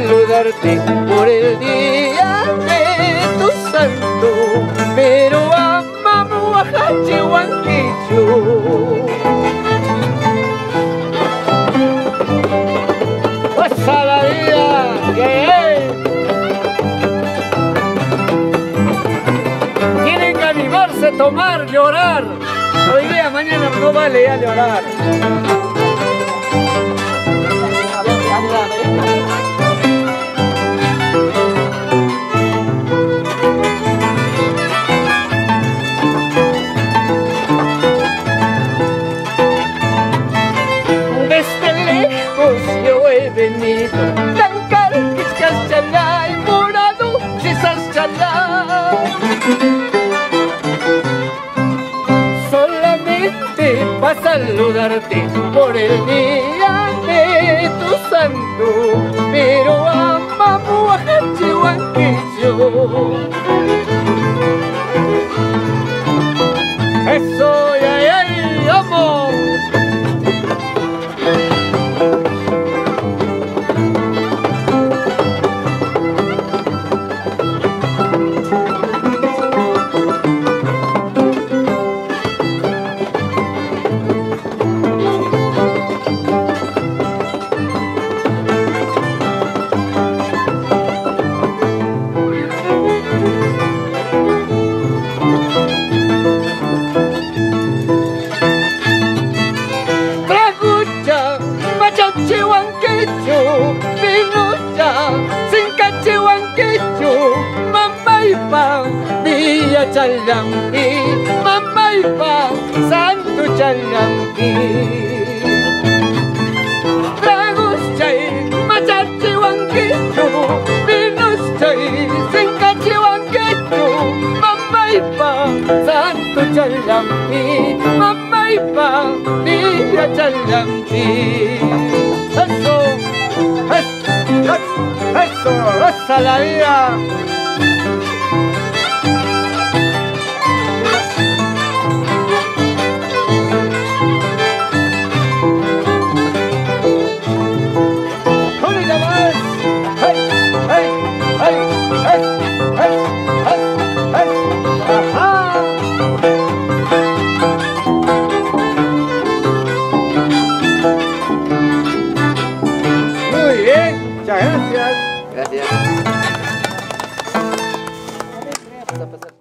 saludarte por el día de tu santo, pero amamos a Hachihuanquichu. ¡Pasa la vida! Tienen que animarse, tomar, llorar. Hoy día, mañana no vale ya llorar. Saludarte por el día de tu santo, pero pang biya chalampi mamay pang santo chalampi Ragus chay machachi wangitu Vinus chay sinkachi wangitu Mamay pang santo chalampi Mamay pang biya chalampi Eso, eso, eso, eso la vida Gracias. 不是不是。